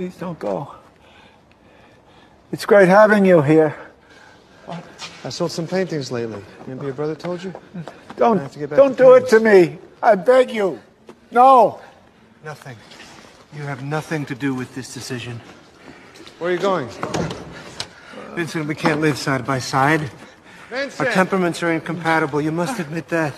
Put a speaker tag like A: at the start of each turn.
A: Please don't go. It's great having you here. What?
B: I sold some paintings lately. Maybe your brother told you?
A: Don't,
B: to get back
A: don't
B: to
A: do it to me. I beg you. No.
C: Nothing. You have nothing to do with this decision.
B: Where are you going?
C: Vincent, we can't live side by side.
B: Vincent, Our
C: temperaments are incompatible. You must admit that.